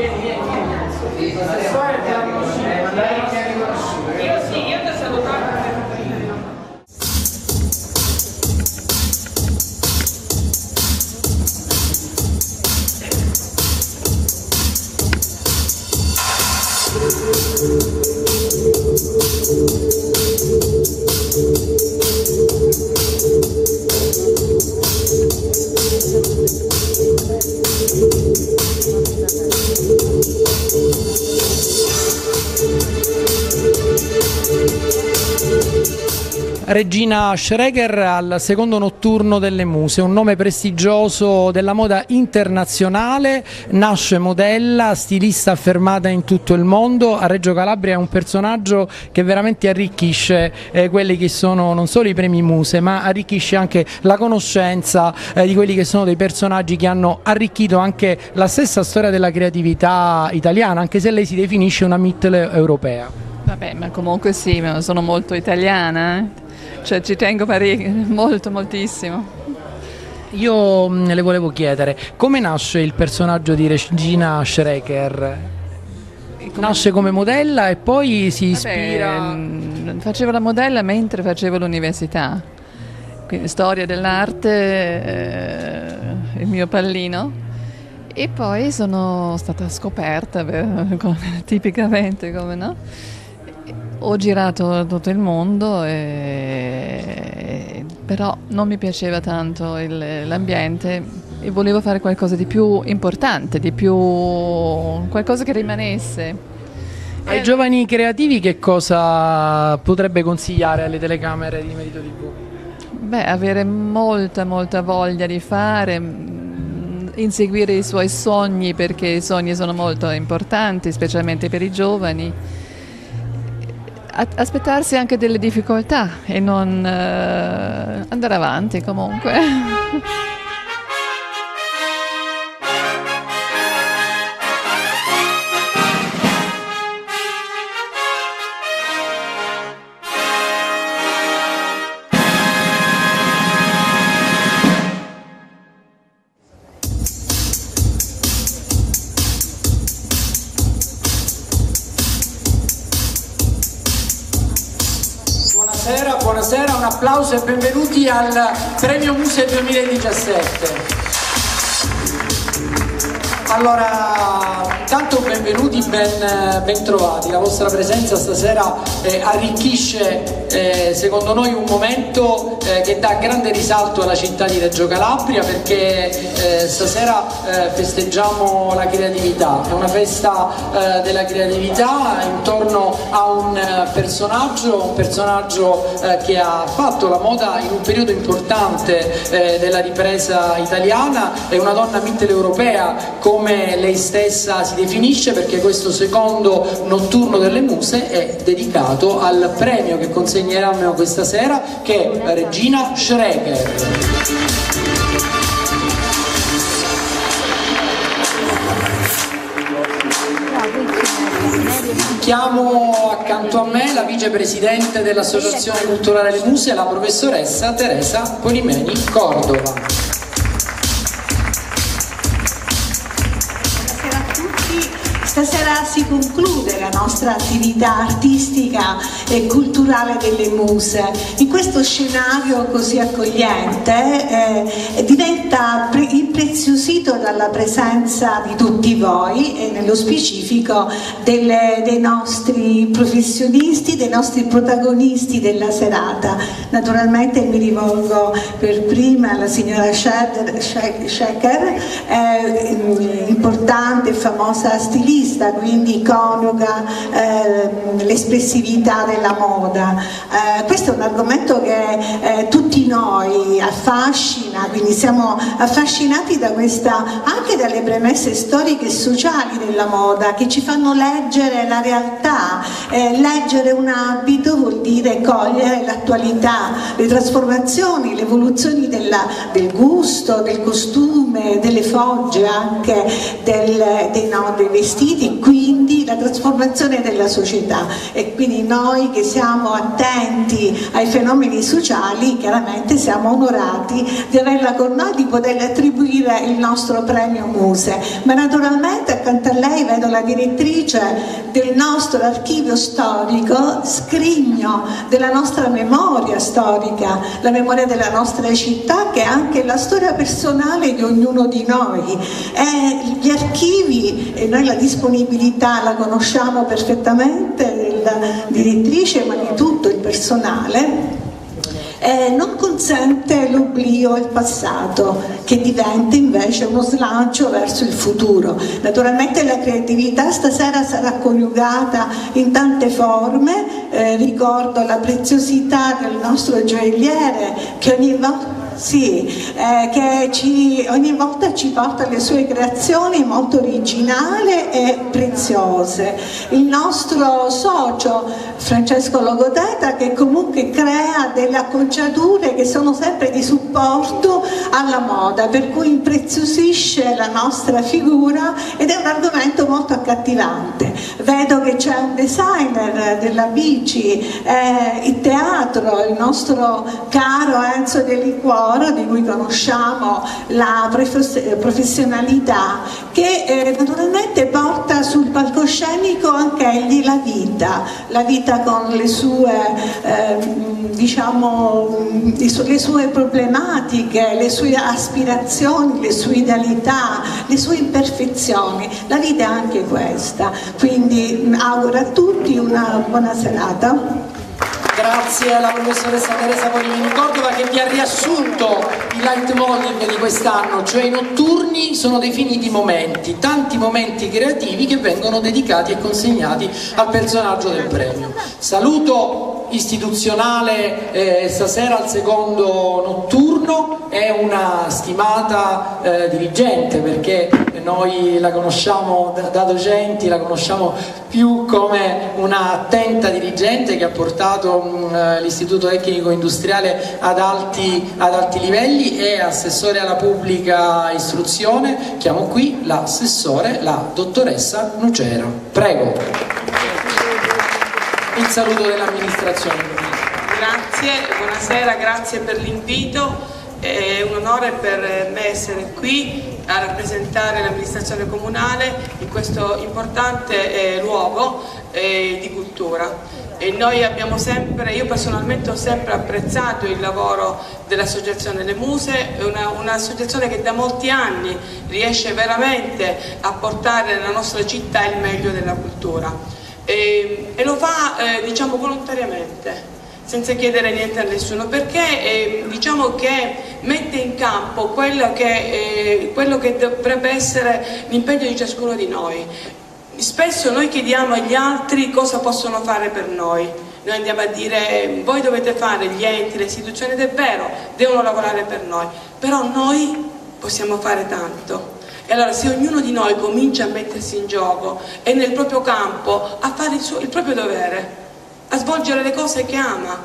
Vieni, vieni, vieni. Regina Schreger al secondo notturno delle Muse, un nome prestigioso della moda internazionale, nasce modella, stilista affermata in tutto il mondo, a Reggio Calabria è un personaggio che veramente arricchisce eh, quelli che sono non solo i premi Muse, ma arricchisce anche la conoscenza eh, di quelli che sono dei personaggi che hanno arricchito anche la stessa storia della creatività italiana, anche se lei si definisce una Mittel europea. Vabbè, ma comunque sì, sono molto italiana. Cioè ci tengo parecchio, molto moltissimo. Io mm, le volevo chiedere, come nasce il personaggio di Regina Schrecker? Nasce come modella e poi si ispira... Vabbè, mm, facevo la modella mentre facevo l'università, quindi storia dell'arte, eh, il mio pallino. E poi sono stata scoperta, tipicamente come no? Ho girato tutto il mondo, e... però non mi piaceva tanto il, l'ambiente e volevo fare qualcosa di più importante, di più qualcosa che rimanesse. Ai e... giovani creativi che cosa potrebbe consigliare alle telecamere di Merito TV? Beh, avere molta molta voglia di fare, inseguire i suoi sogni perché i sogni sono molto importanti, specialmente per i giovani aspettarsi anche delle difficoltà e non uh, andare avanti comunque. Buonasera, buonasera, un applauso e benvenuti al Premio Muse 2017. Allora, intanto benvenuti, ben, ben, trovati, la vostra presenza stasera eh, arricchisce eh, secondo noi un momento eh, che dà grande risalto alla città di Reggio Calabria perché eh, stasera eh, festeggiamo la creatività, è una festa eh, della creatività intorno a un personaggio, un personaggio che ha fatto la moda in un periodo importante della ripresa italiana, è una donna mitteleuropea come lei stessa si definisce perché questo secondo notturno delle muse è dedicato al premio che consegneranno questa sera che è Regina Schreger. Chiamo accanto a me la vicepresidente dell'Associazione Culturale Le Muse, la professoressa Teresa Polimeni Cordova. Stasera si conclude la nostra attività artistica e culturale delle muse. In questo scenario così accogliente eh, diventa impreziosito dalla presenza di tutti voi e nello specifico delle, dei nostri professionisti, dei nostri protagonisti della serata. Naturalmente mi rivolgo per prima alla signora Schecker, eh, importante e famosa stilista quindi coniuga eh, l'espressività della moda. Eh, questo è un argomento che eh, tutti noi affascina, quindi siamo affascinati da questa, anche dalle premesse storiche e sociali della moda che ci fanno leggere la realtà. Eh, leggere un abito vuol dire cogliere l'attualità, le trasformazioni, le evoluzioni della, del gusto, del costume, delle fogge anche del, dei, no, dei vestiti quindi la trasformazione della società e quindi noi che siamo attenti ai fenomeni sociali chiaramente siamo onorati di aver averla con noi, di poterle attribuire il nostro premio Muse. Ma naturalmente accanto a lei vedo la direttrice del nostro archivio storico, scrigno della nostra memoria storica, la memoria della nostra città che è anche la storia personale di ognuno di noi. E gli archivi, e noi la disponibilità la conosciamo perfettamente della direttrice ma di tutto il personale, eh, non consente l'oblio al passato che diventa invece uno slancio verso il futuro. Naturalmente la creatività stasera sarà coniugata in tante forme, eh, ricordo la preziosità del nostro gioielliere che ogni volta sì, eh, che ci, ogni volta ci porta le sue creazioni molto originali e preziose. Il nostro socio Francesco Logodeta che comunque crea delle acconciature che sono sempre di supporto alla moda, per cui impreziosisce la nostra figura ed è un argomento molto accattivante. Vedo che c'è un designer della bici, eh, il teatro, il nostro caro Enzo Delicuore lavoro di cui conosciamo la professionalità che eh, naturalmente porta sul palcoscenico anche egli la vita, la vita con le sue, eh, diciamo, le sue problematiche, le sue aspirazioni, le sue idealità, le sue imperfezioni, la vita è anche questa, quindi auguro a tutti una buona serata. Grazie alla professoressa Teresa Porini in Cordova che vi ha riassunto il leitmotiv di quest'anno, cioè i notturni sono definiti momenti, tanti momenti creativi che vengono dedicati e consegnati al personaggio del premio. Saluto istituzionale eh, stasera al secondo notturno, è una stimata eh, dirigente perché noi la conosciamo da, docenti, la conosciamo più come un'attenta dirigente che ha portato mm, l'Istituto Tecnico Industriale ad alti, ad alti livelli e assessore alla pubblica istruzione. Chiamo qui l'assessore, la dottoressa Nucera. Prego. Il saluto dell'amministrazione. Grazie, buonasera, grazie per l'invito. È un onore per me essere qui a rappresentare l'amministrazione comunale in questo importante eh, luogo eh, di cultura. E noi abbiamo sempre, io personalmente ho sempre apprezzato il lavoro dell'Associazione Le Muse, un'associazione un che da molti anni riesce veramente a portare nella nostra città il meglio della cultura e, e lo fa eh, diciamo volontariamente senza chiedere niente a nessuno, perché eh, diciamo che mette in campo quello che, eh, quello che dovrebbe essere l'impegno di ciascuno di noi. Spesso noi chiediamo agli altri cosa possono fare per noi, noi andiamo a dire voi dovete fare, gli enti, le istituzioni, ed è vero, devono lavorare per noi, però noi possiamo fare tanto. E allora se ognuno di noi comincia a mettersi in gioco e nel proprio campo a fare il, suo, il proprio dovere, a svolgere le cose che ama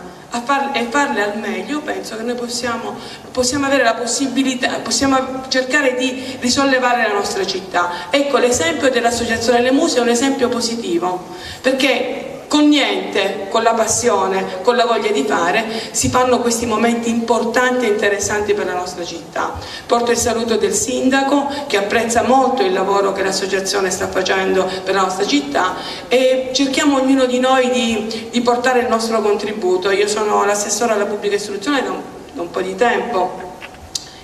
farle, e farle al meglio, penso che noi possiamo, possiamo avere la possibilità, possiamo cercare di risollevare la nostra città. Ecco, l'esempio dell'Associazione Le Muse è un esempio positivo, perché con niente, con la passione, con la voglia di fare, si fanno questi momenti importanti e interessanti per la nostra città. Porto il saluto del sindaco che apprezza molto il lavoro che l'associazione sta facendo per la nostra città e cerchiamo ognuno di noi di, di portare il nostro contributo. Io sono l'assessore alla pubblica istruzione da un, da un po' di tempo,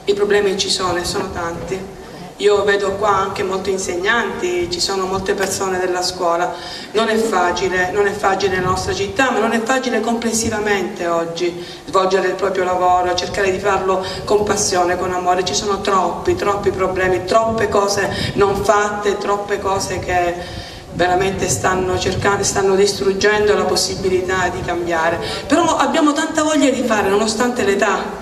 i problemi ci sono e sono tanti io vedo qua anche molti insegnanti, ci sono molte persone della scuola, non è facile, non è facile nella nostra città, ma non è facile complessivamente oggi svolgere il proprio lavoro, cercare di farlo con passione, con amore, ci sono troppi, troppi problemi, troppe cose non fatte, troppe cose che veramente stanno cercando, stanno distruggendo la possibilità di cambiare, però abbiamo tanta voglia di fare nonostante l'età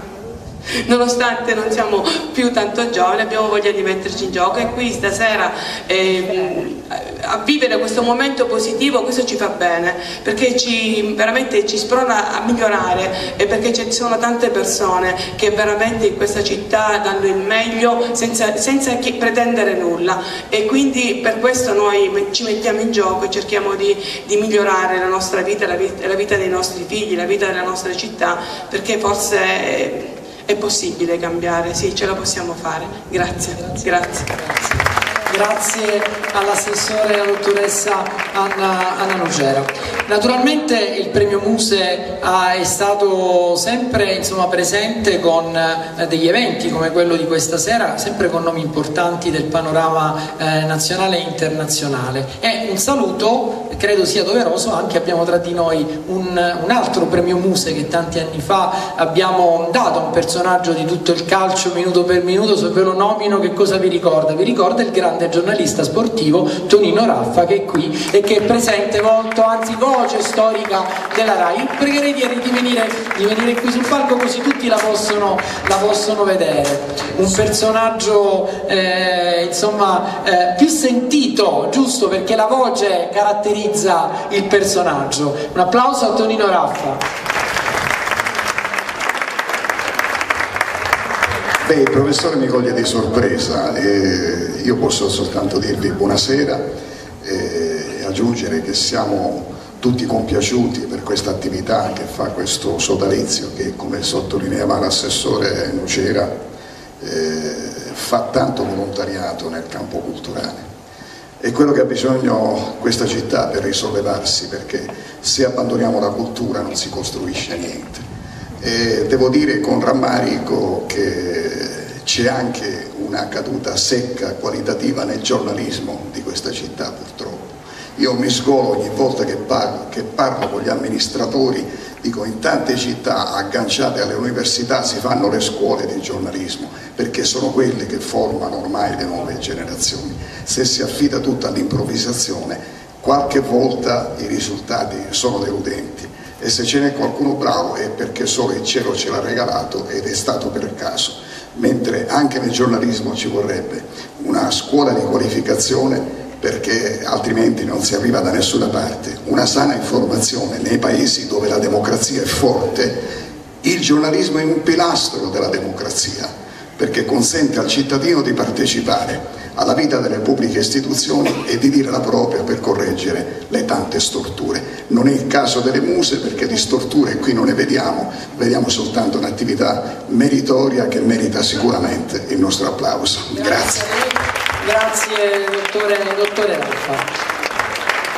nonostante non siamo più tanto giovani abbiamo voglia di metterci in gioco. E qui stasera eh, a vivere questo momento positivo questo ci fa bene perché ci, veramente ci sprona a migliorare e perché ci sono tante persone che veramente in questa città danno il meglio senza, senza pretendere nulla. E quindi per questo noi ci mettiamo in gioco e cerchiamo di, di migliorare la nostra vita, la vita, la vita dei nostri figli, la vita della nostra città perché forse è possibile cambiare, sì, ce la possiamo fare. Grazie. Grazie. Grazie. Grazie all'assessore, la dottoressa Anna, Anna Nocera. Naturalmente il premio Muse ah, è stato sempre insomma, presente con eh, degli eventi come quello di questa sera, sempre con nomi importanti del panorama eh, nazionale e internazionale. E un saluto credo sia doveroso anche abbiamo tra di noi un, un, altro premio Muse che tanti anni fa abbiamo dato a un personaggio di tutto il calcio minuto per minuto, se ve lo nomino che cosa vi ricorda? Vi ricorda il grande giornalista sportivo Tonino Raffa che è qui e che è presente molto, anzi voce storica della RAI. Pregherei di, venire, di venire qui sul palco così tutti la possono, la possono vedere. Un personaggio eh, insomma eh, più sentito, giusto perché la voce caratterizza il personaggio. Un applauso a Tonino Raffa. Beh, il professore mi coglie di sorpresa e io posso soltanto dirvi buonasera e aggiungere che siamo tutti compiaciuti per questa attività che fa questo sodalizio che come sottolineava l'assessore Nucera eh, fa tanto volontariato nel campo culturale. È quello che ha bisogno questa città per risollevarsi, perché se abbandoniamo la cultura non si costruisce niente. E devo dire con rammarico che c'è anche una caduta secca qualitativa nel giornalismo di questa città purtroppo. Io mi scolo ogni volta che parlo, che parlo con gli amministratori Dico, in tante città agganciate alle università si fanno le scuole di giornalismo perché sono quelle che formano ormai le nuove generazioni. Se si affida tutto all'improvvisazione, qualche volta i risultati sono deludenti e se ce n'è qualcuno bravo è perché solo il cielo ce l'ha regalato ed è stato per caso, mentre anche nel giornalismo ci vorrebbe una scuola di qualificazione perché altrimenti non si arriva da nessuna parte. Una sana informazione nei paesi dove la democrazia è forte, il giornalismo è un pilastro della democrazia, perché consente al cittadino di partecipare alla vita delle pubbliche istituzioni e di dire la propria per correggere le tante storture. Non è il caso delle muse perché di storture qui non ne vediamo, vediamo soltanto un'attività meritoria che merita sicuramente il nostro applauso. Grazie. Grazie dottore, dottore Raffa.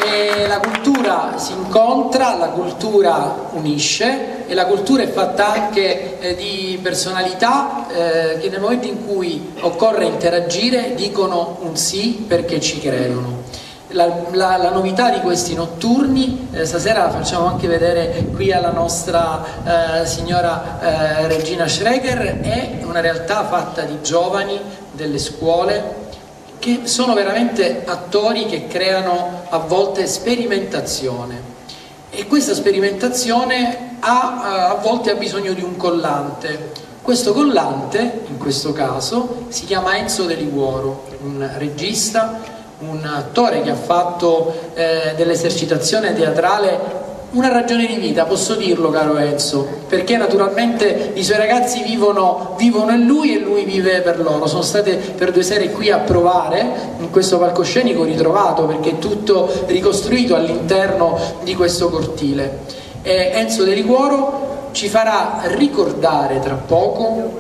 E la cultura si incontra, la cultura unisce e la cultura è fatta anche eh, di personalità eh, che nel momento in cui occorre interagire dicono un sì perché ci credono. La, la, la novità di questi notturni, eh, stasera la facciamo anche vedere qui alla nostra eh, signora eh, Regina Schreger, è una realtà fatta di giovani delle scuole che sono veramente attori che creano a volte sperimentazione e questa sperimentazione ha, a volte ha bisogno di un collante. Questo collante, in questo caso, si chiama Enzo De Liguoro, un regista, un attore che ha fatto eh, dell'esercitazione teatrale una ragione di vita, posso dirlo caro Enzo, perché naturalmente i suoi ragazzi vivono, vivono in lui e lui vive per loro. Sono state per due sere qui a provare in questo palcoscenico ritrovato perché è tutto ricostruito all'interno di questo cortile. E Enzo De Liguoro ci farà ricordare tra poco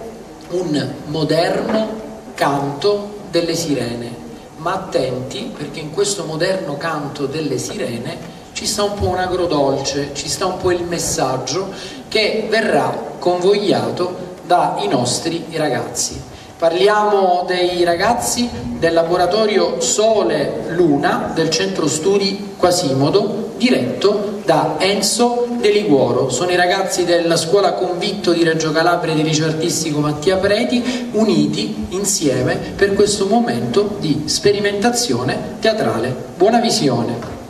un moderno canto delle sirene, ma attenti perché in questo moderno canto delle sirene ci sta un po' un agrodolce, ci sta un po' il messaggio che verrà convogliato dai nostri ragazzi. Parliamo dei ragazzi del laboratorio Sole Luna del centro studi Quasimodo diretto da Enzo De Liguoro. Sono i ragazzi della scuola Convitto di Reggio Calabria di liceo artistico Mattia Preti uniti insieme per questo momento di sperimentazione teatrale. Buona visione!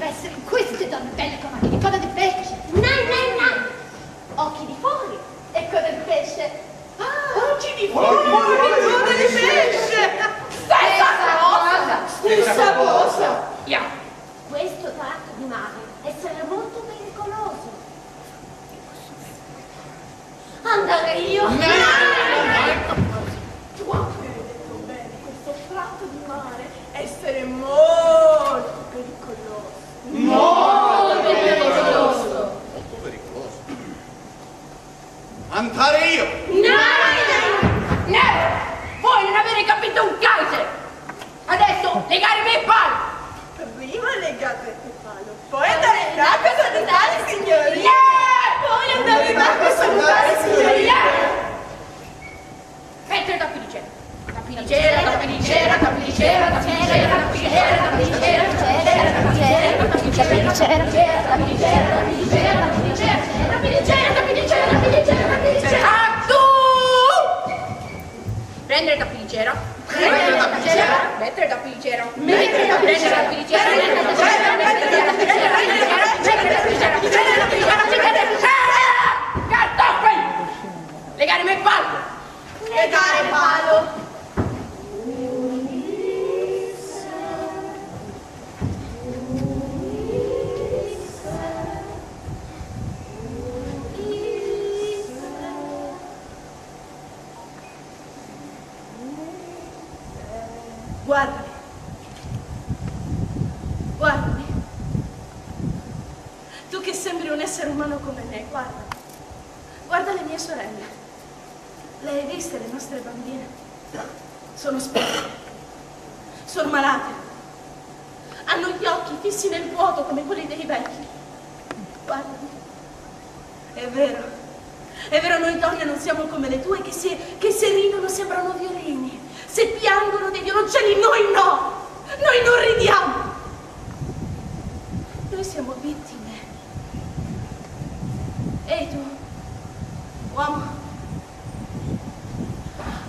Per essere queste donne belle con occhi di coda di pesce. No, no, no. Occhi di fuori e coda di pesce. Ah, occhi di fuori e coda di pesce! Stessa cosa! Stessa cosa! Yeah. Questo tratto di mare essere molto pericoloso. Andare io? No. Tu avevi detto bene, questo tratto di mare essere molto pericoloso. Molto pericoloso! Molto pericoloso. Andare io! No, no, no! Voi non avete capito un kaiser! Adesso legarmi il palo! Prima legate il palo, poi andare in acqua a salutare signoria! Yeah! Poi andare in salutare signoria! Mentre da pinicera. Da pinicera, da pinicera, da pinicera, da pinicera, da pinicera, da pinicera, da pinicera, da pinicera, da pinicera, da pinicera, da pinicera, da pinicera, da pinicera, da pinicera, da pinicera, da pinicera. A tu! Prendere da pinicera. Prendere da pinicera. Mettere da pinicera. Mettere da pinicera. Prendere da pinicera. Prendere da pinicera. Mettere da pinicera. Mettere da pinicera. Prendere da pinicera. Mettere da pinicera. Cartoffi! Legarmi il palo. Legare palo! Guardami. Guardami. Tu che sembri un essere umano come me, guarda. Guarda le mie sorelle. Le hai viste le nostre bambine? Sono sporche. Sono malate. Hanno gli occhi fissi nel vuoto come quelli dei vecchi. Guardami. È vero. È vero, noi donne non siamo come le tue che se, che se ridono sembrano violini. Se piangono dei violoncelli, noi no! Noi non ridiamo! Noi siamo vittime. Ehi tu, uomo,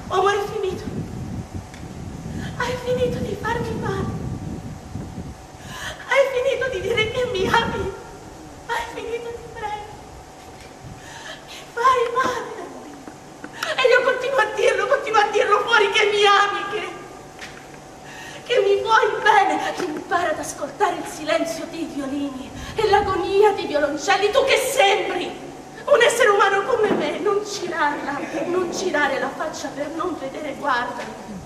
uomo hai finito. Hai finito di farmi male. Hai finito di dire che mi ami. Hai finito di prendere. Mi fai male. E io continuo a dirlo, continuo a dirlo fuori che mi ami, che, che mi vuoi bene. Impara ad ascoltare il silenzio dei violini e l'agonia dei violoncelli, tu che sembri un essere umano come me. Non girarla, non girare la faccia per non vedere, guardami.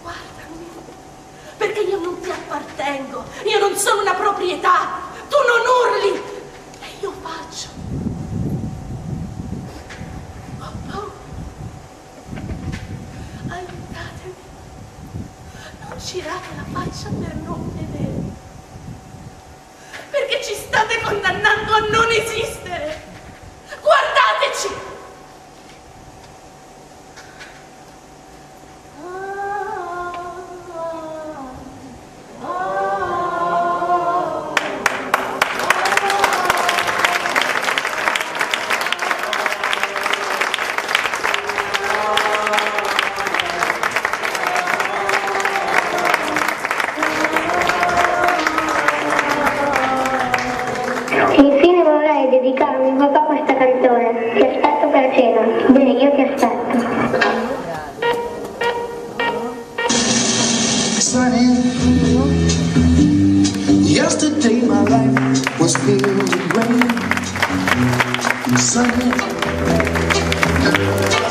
Guardami. Perché io non ti appartengo, io non sono una proprietà, tu non urli sunny. Yesterday my life was filled with rain. Sunny.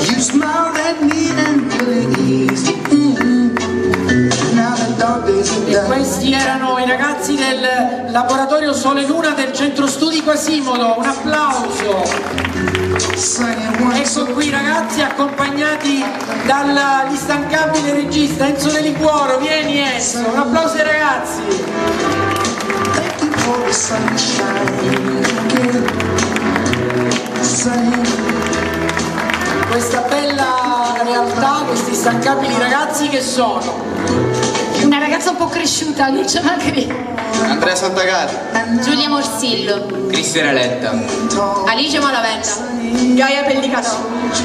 You smiled at me and really eased questi erano i ragazzi del laboratorio Sole Luna del centro studi Quasimodo, un applauso. Ecco qui ragazzi accompagnati dall'instancabile regista Enzo De Liguoro, vieni Enzo, un applauso ai ragazzi. Questa bella realtà, questi instancabili ragazzi che sono? Una ragazza un po' cresciuta, Lucia Magri. Andrea Santagati. Giulia Morsillo. Cristiana Letta. Alice Malavetta. Gaia Pellicatò.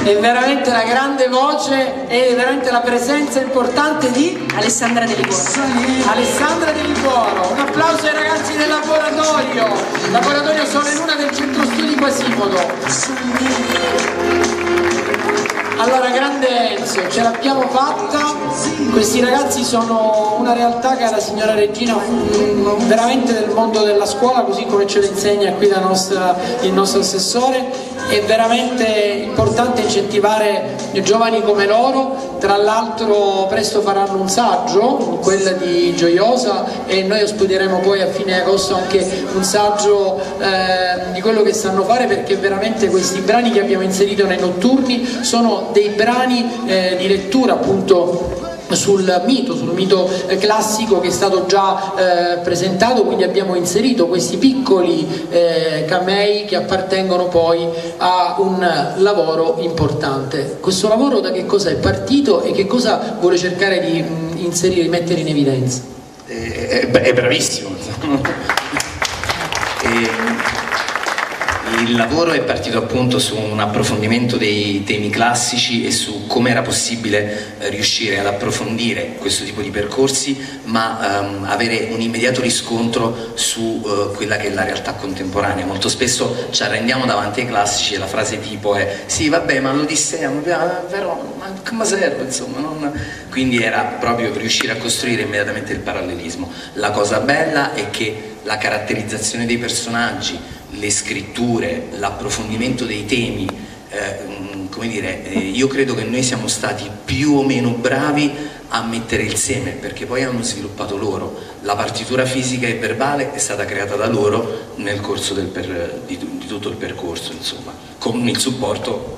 È veramente la grande voce e veramente la presenza importante di Alessandra De Liguoro. Alessandra De Liguoro. Un applauso ai ragazzi del laboratorio. Laboratorio Sole Luna del Centro Studi Quasimodo. Allora, grande Enzo, ce l'abbiamo fatta, questi ragazzi sono una realtà cara signora Regina, veramente del mondo della scuola, così come ce lo insegna qui nostra, il nostro assessore, è veramente importante incentivare giovani come loro, tra l'altro presto faranno un saggio, quella di Gioiosa, e noi ospiteremo poi a fine agosto anche un saggio eh, di quello che sanno fare perché veramente questi brani che abbiamo inserito nei notturni sono dei brani eh, di lettura appunto sul mito, sul mito eh, classico che è stato già eh, presentato, quindi abbiamo inserito questi piccoli eh, camei che appartengono poi a un lavoro importante. Questo lavoro da che cosa è partito e che cosa vuole cercare di mh, mm, inserire, di mettere in evidenza? È, è bravissimo. e, il lavoro è partito appunto su un approfondimento dei temi classici e su come era possibile eh, riuscire ad approfondire questo tipo di percorsi ma ehm, avere un immediato riscontro su eh, quella che è la realtà contemporanea. Molto spesso ci arrendiamo davanti ai classici e la frase tipo è sì vabbè ma l'Odissea, però ma come serve insomma? Non... Quindi era proprio riuscire a costruire immediatamente il parallelismo. La cosa bella è che la caratterizzazione dei personaggi le scritture, l'approfondimento dei temi, eh, come dire, eh, io credo che noi siamo stati più o meno bravi a mettere il seme perché poi hanno sviluppato loro. La partitura fisica e verbale è stata creata da loro nel corso per, di, di, tutto il percorso, insomma, con il supporto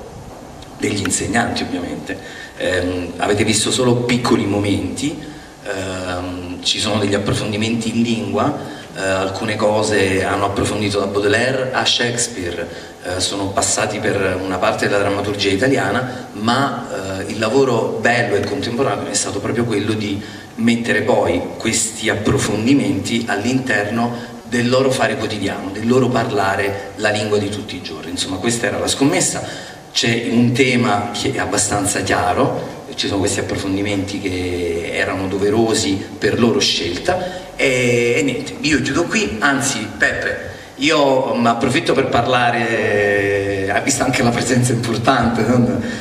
degli insegnanti ovviamente. Eh, avete visto solo piccoli momenti, ehm, ci sono degli approfondimenti in lingua eh, alcune cose hanno approfondito da Baudelaire a Shakespeare, eh, sono passati per una parte della drammaturgia italiana, ma eh, il lavoro bello e contemporaneo è stato proprio quello di mettere poi questi approfondimenti all'interno del loro fare quotidiano, del loro parlare la lingua di tutti i giorni. Insomma, questa era la scommessa. C'è un tema che è abbastanza chiaro, ci sono questi approfondimenti che erano doverosi per loro scelta e, e niente, io chiudo qui, anzi Peppe, io mi approfitto per parlare, ha visto anche la presenza importante,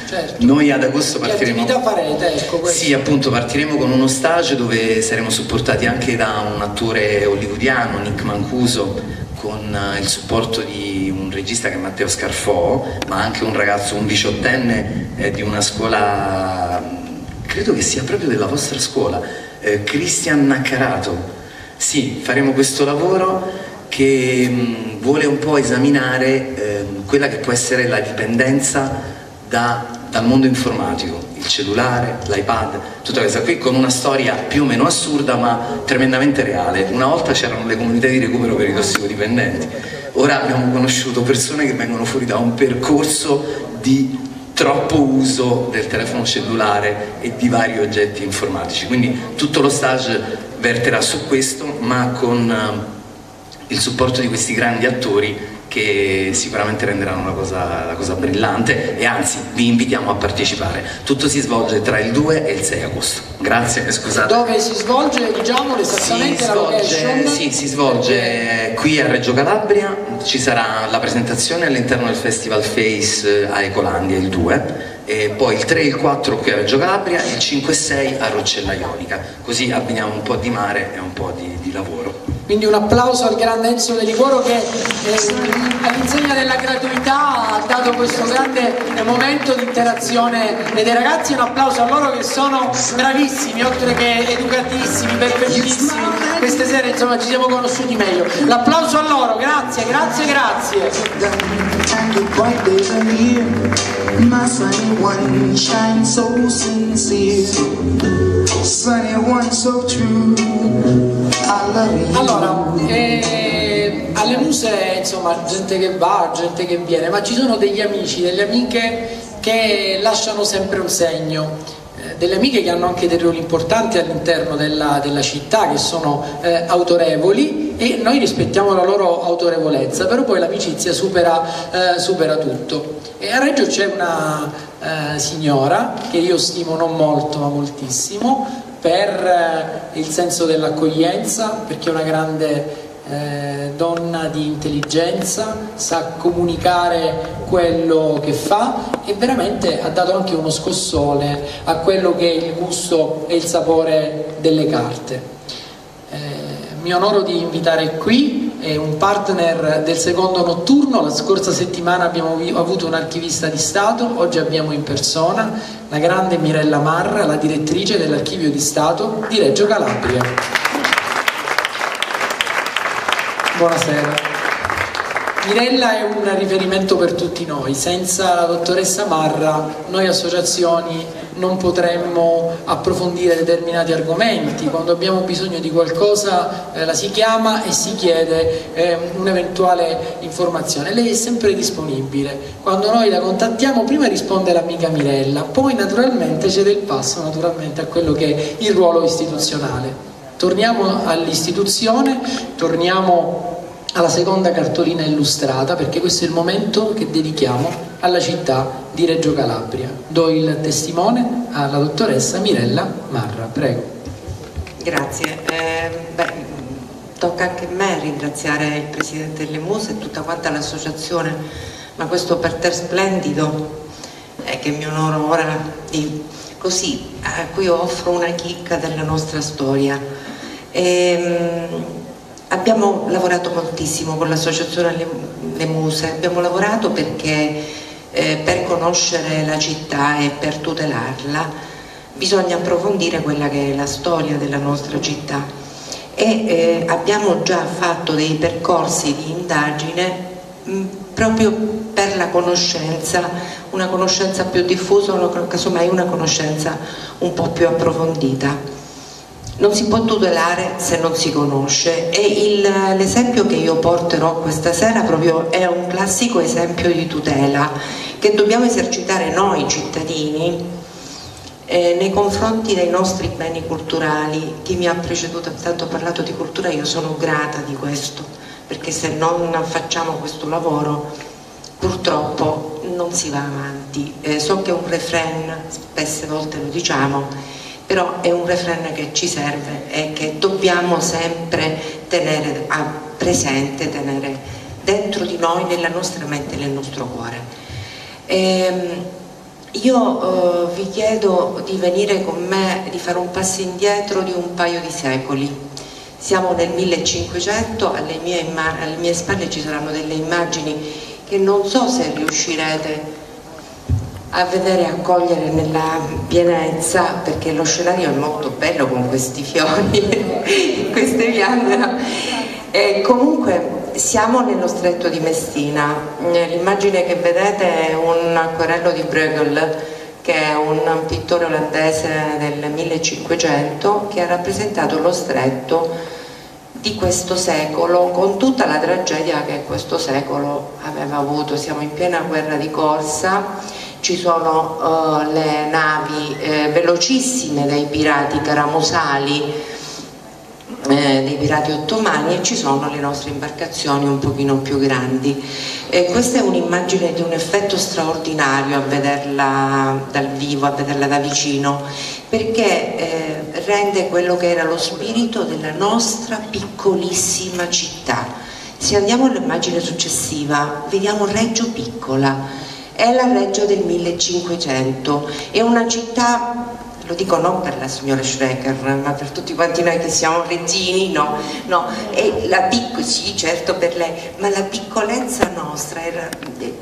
certo. noi ad agosto partiremo... Che farete? Ecco, sì, appunto partiremo con uno stage dove saremo supportati anche da un attore hollywoodiano, Nick Mancuso, con il supporto di un regista che è Matteo Scarfò, ma anche un ragazzo, un diciottenne eh, di una scuola, credo che sia proprio della vostra scuola, eh, Christian Naccarato sì, faremo questo lavoro che mh, mm, vuole un po' esaminare eh, quella che può essere la dipendenza da, dal mondo informatico, il cellulare, l'iPad, tutta questa qui con una storia più o meno assurda ma tremendamente reale. Una volta c'erano le comunità di recupero per i tossicodipendenti, ora abbiamo conosciuto persone che vengono fuori da un percorso di troppo uso del telefono cellulare e di vari oggetti informatici. Quindi tutto lo stage verterà su questo, ma con uh, il supporto di questi grandi attori che sicuramente renderanno la cosa, la cosa, brillante e anzi vi invitiamo a partecipare. Tutto si svolge tra il 2 e il 6 agosto. Grazie scusate. Dove si svolge, diciamo, esattamente si svolge, Sì, si svolge qui a Reggio Calabria, ci sarà la presentazione all'interno del Festival Face a Ecolandia il 2 e poi il 3 e il 4 qui a Reggio Calabria e il 5 e 6 a Roccella Ionica, così abbiniamo un po' di mare e un po' di, di lavoro. Quindi un applauso al grande Enzo De Liquoro che eh, all'insegna della gratuità ha dato questo grande momento di interazione dei ragazzi, un applauso a loro che sono bravissimi, oltre che educatissimi, perfettissimi. Queste sere insomma ci siamo conosciuti meglio. L'applauso a loro, grazie, grazie, grazie. Allora, eh, alle muse insomma gente che va, gente che viene, ma ci sono degli amici, delle amiche che lasciano sempre un segno delle amiche che hanno anche dei ruoli importanti all'interno della, della città, che sono eh, autorevoli e noi rispettiamo la loro autorevolezza, però poi l'amicizia supera, eh, supera tutto. E a Reggio c'è una eh, signora che io stimo non molto ma moltissimo per eh, il senso dell'accoglienza, perché è una grande eh, donna di intelligenza, sa comunicare quello che fa e veramente ha dato anche uno scossone a quello che è il gusto e il sapore delle carte. Eh, mi onoro di invitare qui è un partner del secondo notturno, la scorsa settimana abbiamo avuto un archivista di Stato, oggi abbiamo in persona la grande Mirella Marra, la direttrice dell'archivio di Stato di Reggio Calabria. Buonasera. Mirella è un riferimento per tutti noi, senza la dottoressa Marra noi associazioni non potremmo approfondire determinati argomenti, quando abbiamo bisogno di qualcosa eh, la si chiama e si chiede eh, un'eventuale informazione, lei è sempre disponibile, quando noi la contattiamo prima risponde l'amica Mirella, poi naturalmente cede il passo naturalmente a quello che è il ruolo istituzionale. Torniamo all'istituzione, torniamo alla seconda cartolina illustrata perché questo è il momento che dedichiamo alla città di Reggio Calabria. Do il testimone alla dottoressa Mirella Marra, prego. Grazie. Eh, beh, tocca anche a me ringraziare il Presidente delle Muse e tutta quanta l'associazione, ma questo per te splendido è che mi onoro ora di così a cui offro una chicca della nostra storia. E, ehm, abbiamo lavorato moltissimo con l'associazione Le, Muse, abbiamo lavorato perché eh, per conoscere la città e per tutelarla bisogna approfondire quella che è la storia della nostra città. E eh, abbiamo già fatto dei percorsi di indagine mh, proprio per la conoscenza, una conoscenza più diffusa, casomai una conoscenza un po' più approfondita non si può tutelare se non si conosce e l'esempio che io porterò questa sera proprio è un classico esempio di tutela che dobbiamo esercitare noi cittadini eh, nei confronti dei nostri beni culturali. Chi mi ha preceduto tanto ha parlato di cultura, io sono grata di questo, perché se non facciamo questo lavoro purtroppo non si va avanti. Eh, so che è un refrain, spesse volte lo diciamo, però è un refrain che ci serve e che dobbiamo sempre tenere presente, tenere dentro di noi, nella nostra mente nel nostro cuore. E, ehm, io eh, vi chiedo di venire con me, di fare un passo indietro di un paio di secoli. Siamo nel 1500, alle mie, alle mie spalle ci saranno delle immagini che non so se riuscirete a vedere e a cogliere nella pienezza perché lo scenario è molto bello con questi fiori, queste piante. E comunque siamo nello stretto di Messina, l'immagine che vedete è un acquerello di Bruegel che è un pittore olandese del 1500 che ha rappresentato lo stretto di questo secolo con tutta la tragedia che questo secolo aveva avuto. Siamo in piena guerra di corsa ci sono uh, le navi eh, velocissime dei pirati caramosali, eh, dei pirati ottomani e ci sono le nostre imbarcazioni un pochino più grandi. E questa è un'immagine di un effetto straordinario a vederla dal vivo, a vederla da vicino, perché eh, rende quello che era lo spirito della nostra piccolissima città. Se andiamo all'immagine successiva, vediamo Reggio Piccola, è la Reggio del 1500, è una città lo dico non per la signora Schrecker, ma per tutti quanti noi che siamo rezzini, no, no, e la picco, sì certo per lei, ma la piccolezza nostra, era,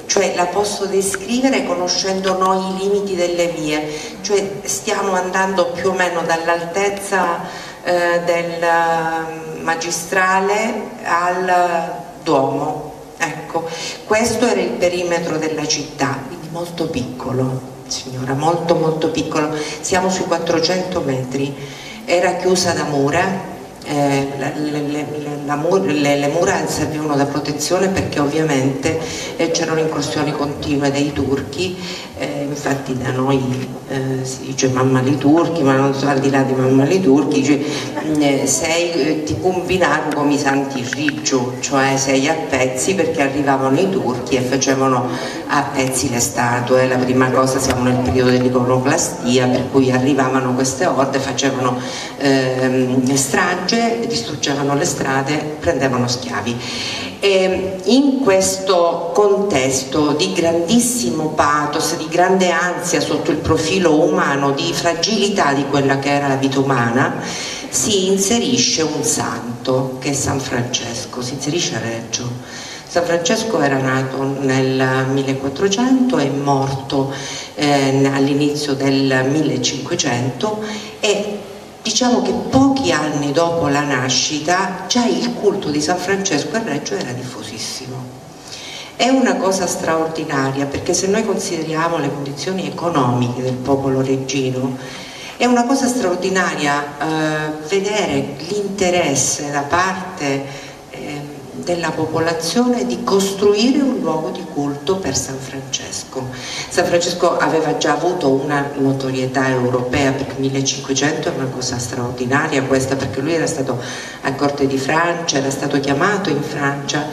cioè la posso descrivere conoscendo noi i limiti delle vie, cioè stiamo andando più o meno dall'altezza eh, del eh, magistrale al Duomo, ecco, questo era il perimetro della città, quindi molto piccolo signora, molto molto piccolo, siamo sui 400 metri, era chiusa da mura, eh, le, le, le, le, mura servivano da protezione perché ovviamente eh, c'erano incursioni continue dei turchi, eh, infatti da noi eh, si dice mamma li turchi, ma non so al di là di mamma li turchi, dice, mm, sei eh, tipo un binario come i santi riggio, cioè sei a pezzi perché arrivavano i turchi e facevano a pezzi le statue, la prima cosa siamo nel periodo dell'iconoclastia per cui arrivavano queste orde, facevano ehm, strage distruggevano le strade, prendevano schiavi. E in questo contesto di grandissimo pathos, di grande ansia sotto il profilo umano, di fragilità di quella che era la vita umana, si inserisce un santo che è San Francesco, si inserisce a Reggio. San Francesco era nato nel 1400 e morto eh, all'inizio del 1500 e diciamo che pochi anni dopo la nascita già il culto di San Francesco a Reggio era diffusissimo. È una cosa straordinaria perché se noi consideriamo le condizioni economiche del popolo reggino, è una cosa straordinaria eh, vedere l'interesse da parte della popolazione di costruire un luogo di culto per San Francesco. San Francesco aveva già avuto una notorietà europea per il 1500, è una cosa straordinaria questa perché lui era stato a corte di Francia, era stato chiamato in Francia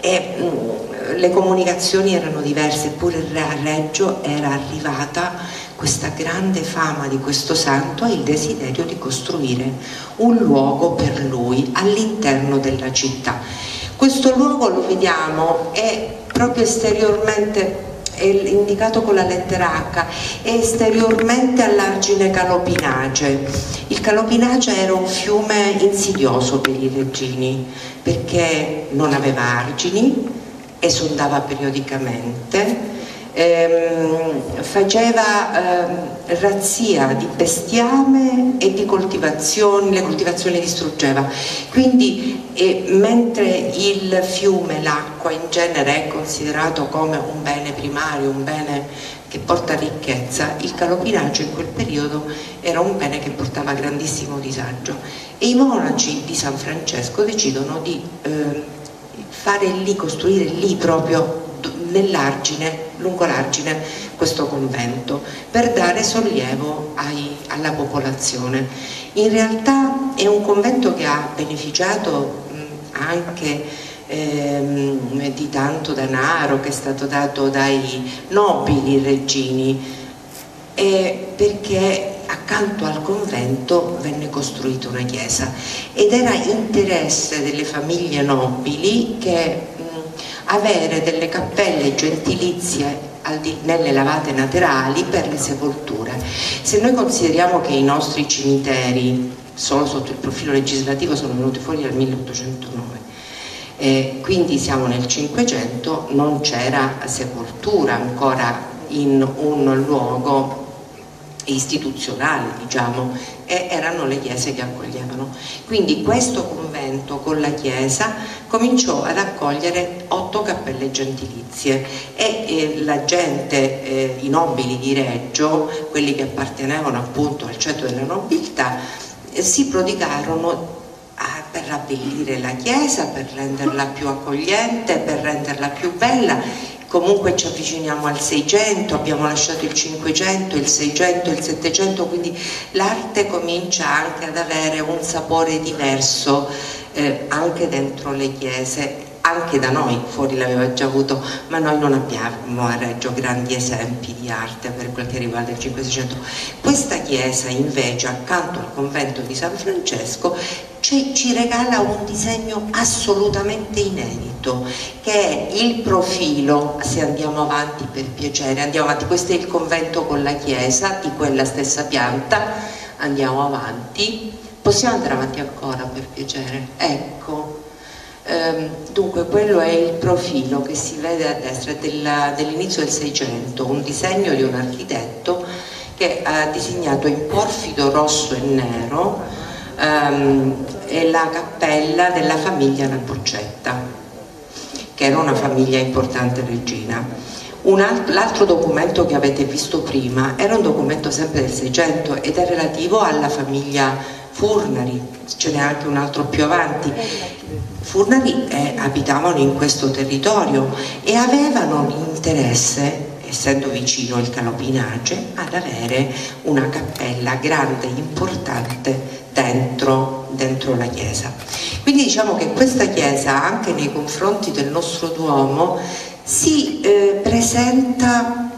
e mm, le comunicazioni erano diverse, eppure a Reggio era arrivata questa grande fama di questo santo e il desiderio di costruire un luogo per lui all'interno della città. Questo luogo lo vediamo, è proprio esteriormente è indicato con la lettera H, è esteriormente all'argine calopinace. Il calopinace era un fiume insidioso per i reggini perché non aveva argini, esondava periodicamente, ehm, faceva ehm, razzia di bestiame e di coltivazioni, le coltivazioni distruggeva. Quindi eh, mentre il fiume, l'acqua in genere è considerato come un bene primario, un bene che porta ricchezza, il calopinaggio in quel periodo era un bene che portava grandissimo disagio e i monaci di San Francesco decidono di eh, fare lì, costruire lì proprio nell'argine, lungo l'argine, questo convento per dare sollievo ai, alla popolazione. In realtà è un convento che ha beneficiato anche ehm, di tanto denaro che è stato dato dai nobili reggini perché accanto al convento venne costruita una chiesa ed era interesse delle famiglie nobili che avere delle cappelle gentilizie nelle lavate laterali per le sepolture. Se noi consideriamo che i nostri cimiteri, solo sotto il profilo legislativo, sono venuti fuori nel 1809, eh, quindi siamo nel 500, non c'era sepoltura ancora in un luogo istituzionale, diciamo, e erano le chiese che accoglievano. Quindi questo convento con la chiesa cominciò ad accogliere otto cappelle gentilizie e eh, la gente, eh, i nobili di Reggio, quelli che appartenevano appunto al ceto della nobiltà, eh, si prodigarono a, per abbellire la chiesa, per renderla più accogliente, per renderla più bella comunque ci avviciniamo al 600, abbiamo lasciato il 500, il 600, il 700, quindi l'arte comincia anche ad avere un sapore diverso eh, anche dentro le chiese anche da noi, fuori l'aveva già avuto, ma noi non abbiamo a Reggio grandi esempi di arte per quel che riguarda il 500. Questa chiesa invece accanto al convento di San Francesco ci regala un disegno assolutamente inedito che è il profilo, se andiamo avanti per piacere, andiamo avanti, questo è il convento con la chiesa di quella stessa pianta, andiamo avanti, possiamo andare avanti ancora per piacere, ecco, dunque quello è il profilo che si vede a destra dell'inizio del Seicento, un disegno di un architetto che ha disegnato in porfido rosso e nero ehm, la cappella della famiglia Napuccetta, che era una famiglia importante regina. L'altro documento che avete visto prima era un documento sempre del 600 ed è relativo alla famiglia Furnari, ce n'è anche un altro più avanti. Furnari eh, abitavano in questo territorio e avevano l'interesse essendo vicino il Calopinace, ad avere una cappella grande, importante dentro, dentro la chiesa. Quindi diciamo che questa chiesa anche nei confronti del nostro Duomo si eh, presenta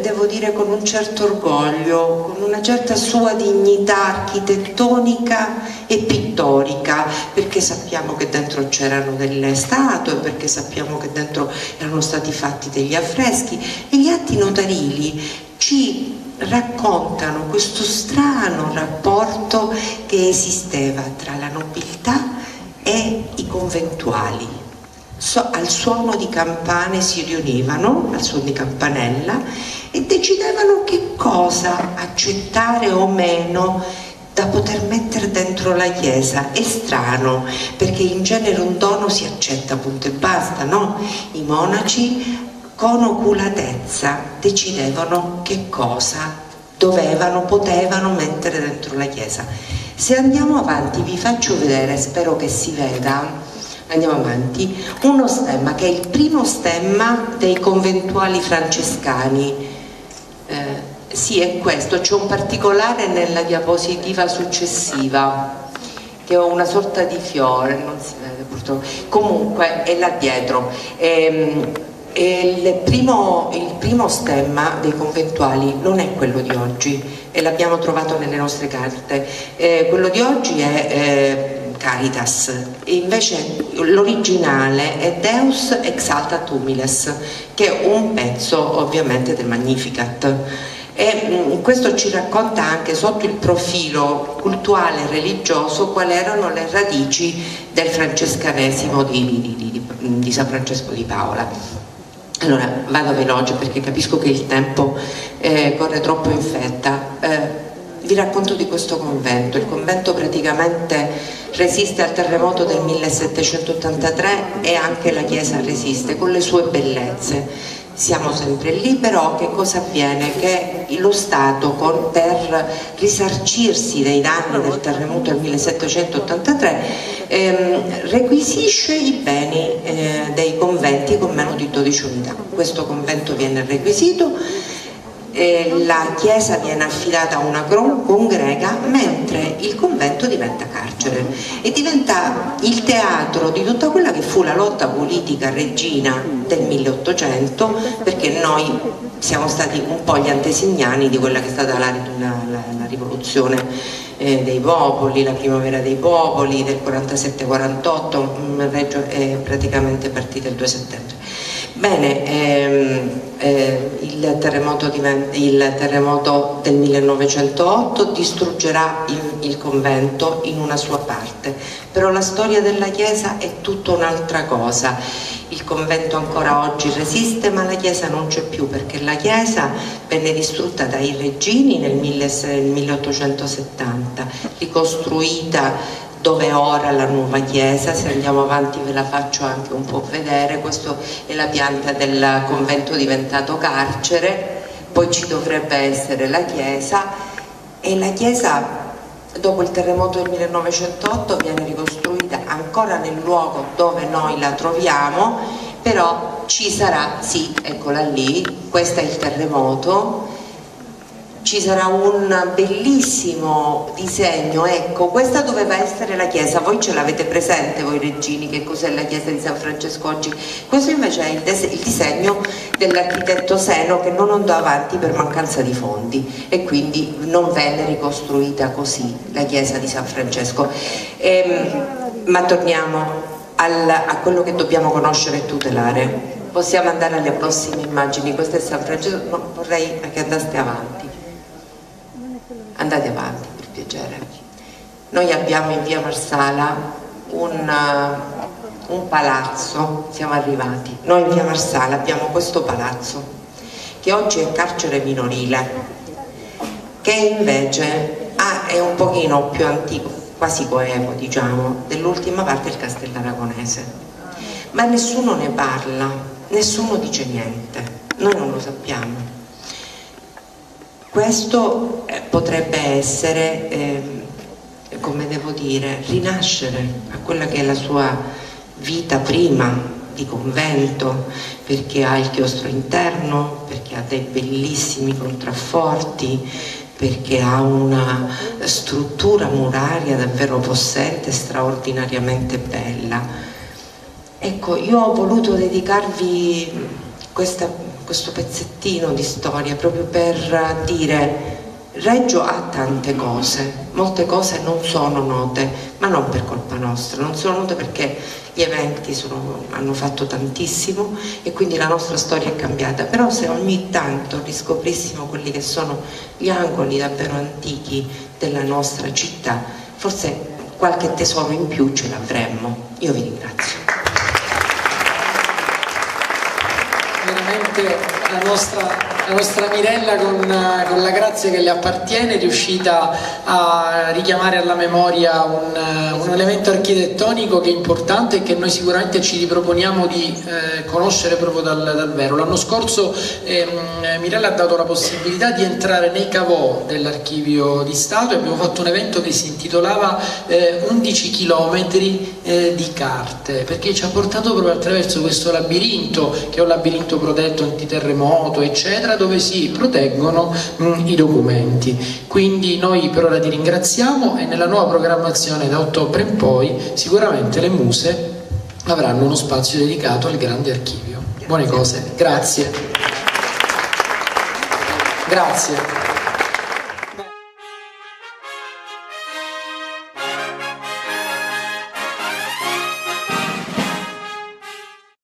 devo dire con un certo orgoglio, con una certa sua dignità architettonica e pittorica, perché sappiamo che dentro c'erano delle statue, perché sappiamo che dentro erano stati fatti degli affreschi e gli atti notarili ci raccontano questo strano rapporto che esisteva tra la nobiltà e i conventuali. So, al suono di campane si riunivano, al suono di campanella, e decidevano che cosa accettare o meno da poter mettere dentro la chiesa. È strano, perché in genere un dono si accetta punto e basta, no? I monaci con oculatezza decidevano che cosa dovevano, potevano mettere dentro la chiesa. Se andiamo avanti vi faccio vedere, spero che si veda, andiamo avanti, uno stemma che è il primo stemma dei conventuali francescani. Eh, sì, è questo, c'è un particolare nella diapositiva successiva che ho una sorta di fiore, non si vede purtroppo, comunque è là dietro. Ehm, il primo, il primo, stemma dei conventuali non è quello di oggi e l'abbiamo trovato nelle nostre carte, eh, quello di oggi è eh, Caritas e invece l'originale è Deus Exaltat Humiles che è un pezzo ovviamente del Magnificat e mm, questo ci racconta anche sotto il profilo cultuale e religioso quali erano le radici del francescanesimo di, di, di, di San Francesco di Paola. Allora vado veloce perché capisco che il tempo eh, corre troppo in fretta. Eh, vi racconto di questo convento. Il convento praticamente resiste al terremoto del 1783 e anche la chiesa resiste con le sue bellezze siamo sempre lì, però che cosa avviene? Che lo Stato con, per risarcirsi dei danni del terremoto del 1783 ehm, requisisce i beni eh, dei conventi con meno di 12 unità. Questo convento viene requisito eh, la chiesa viene affidata a una congrega mentre il convento diventa carcere e diventa il teatro di tutta quella che fu la lotta politica regina del 1800 perché noi siamo stati un po' gli antesignani di quella che è stata la, la, la, la rivoluzione eh, dei popoli, la primavera dei popoli del 47-48, mm, Reggio è praticamente partita il 2 settembre. Bene, ehm, eh, il, terremoto di, il, terremoto del 1908 distruggerà il, il, convento in una sua parte, però la storia della Chiesa è tutta un'altra cosa. Il convento ancora oggi resiste ma la Chiesa non c'è più perché la Chiesa venne distrutta dai regini nel 1870, ricostruita dove ora la nuova chiesa, se andiamo avanti ve la faccio anche un po' vedere, questa è la pianta del convento diventato carcere, poi ci dovrebbe essere la chiesa. E la chiesa dopo il terremoto del 1908 viene ricostruita ancora nel luogo dove noi la troviamo, però ci sarà, sì, eccola lì, questo è il terremoto, ci sarà un bellissimo disegno, ecco, questa doveva essere la chiesa, voi ce l'avete presente voi regini che cos'è la chiesa di San Francesco oggi, questo invece è il, il disegno dell'architetto Seno che non andò avanti per mancanza di fondi e quindi non venne ricostruita così la chiesa di San Francesco. Ehm, ma torniamo al, a quello che dobbiamo conoscere e tutelare. Possiamo andare alle prossime immagini, questo è San Francesco, no, vorrei che andaste avanti andate avanti per piacere. Noi abbiamo in via Marsala un, uh, un palazzo, siamo arrivati, noi in via Marsala abbiamo questo palazzo che oggi è carcere minorile, che invece ah, è un pochino più antico, quasi coevo diciamo, dell'ultima parte del castello aragonese. Ma nessuno ne parla, nessuno dice niente, noi non lo sappiamo. Questo eh, potrebbe essere, eh, come devo dire, rinascere a quella che è la sua vita prima di convento, perché ha il chiostro interno, perché ha dei bellissimi contrafforti, perché ha una struttura muraria davvero possente, straordinariamente bella. Ecco, io ho voluto dedicarvi questa questo pezzettino di storia proprio per dire Reggio ha tante cose, molte cose non sono note, ma non per colpa nostra, non sono note perché gli eventi sono, hanno fatto tantissimo e quindi la nostra storia è cambiata, però se ogni tanto riscoprissimo quelli che sono gli angoli davvero antichi della nostra città, forse qualche tesoro in più ce l'avremmo. Io vi ringrazio. La nostra nostra Mirella con, con, la grazia che le appartiene è riuscita a richiamare alla memoria un, un, elemento architettonico che è importante e che noi sicuramente ci riproponiamo di eh, conoscere proprio dal, dal vero. L'anno scorso eh, Mirella ha dato la possibilità di entrare nei cavò dell'archivio di Stato e abbiamo fatto un evento che si intitolava eh, 11 km di carte perché ci ha portato proprio attraverso questo labirinto che è un labirinto protetto antiterremoto eccetera dove si proteggono mh, mm, i documenti. Quindi noi per ora ti ringraziamo e nella nuova programmazione da ottobre in poi sicuramente le muse avranno uno spazio dedicato al grande archivio. Buone cose, grazie. Grazie.